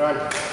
Правильно?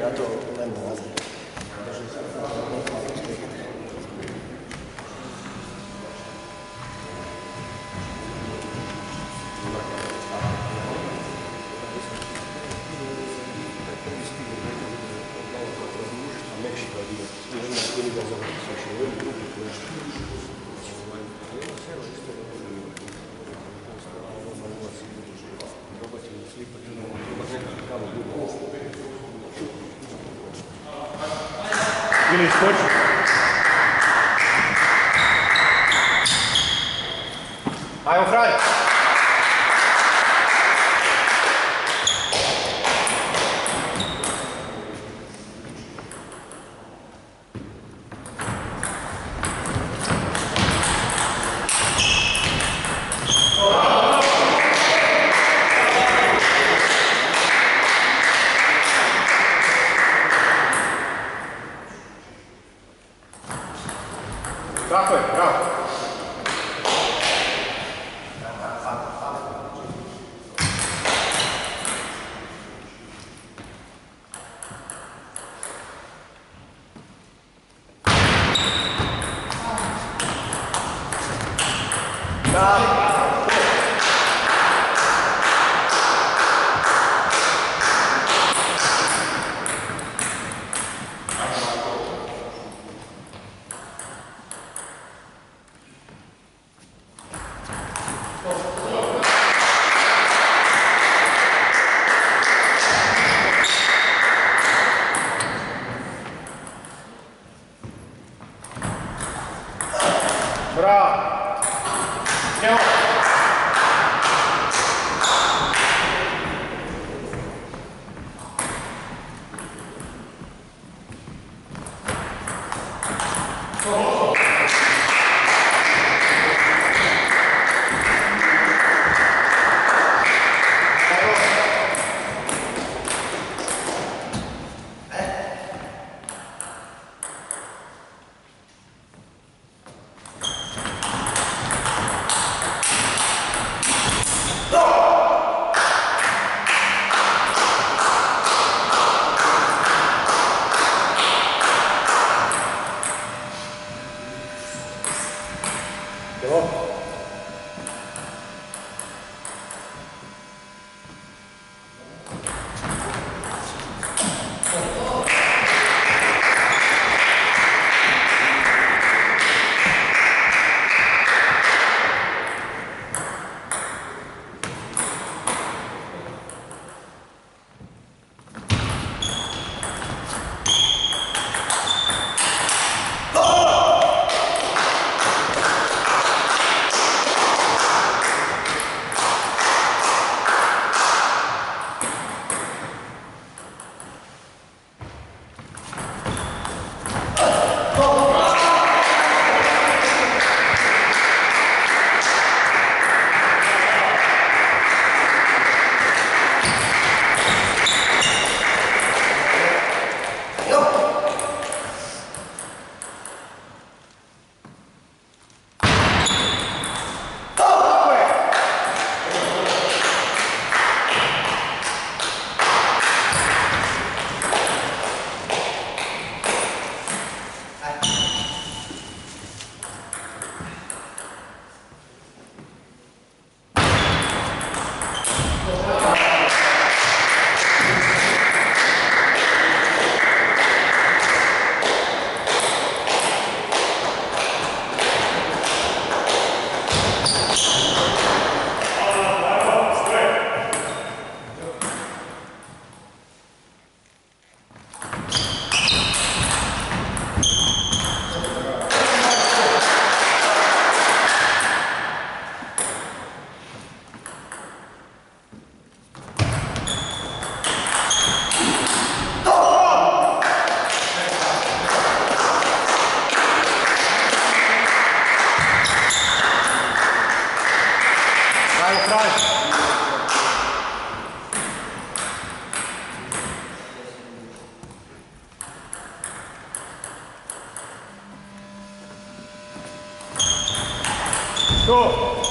ja to ne mogu. Gilly Scott. Obrigado. Oh. Go!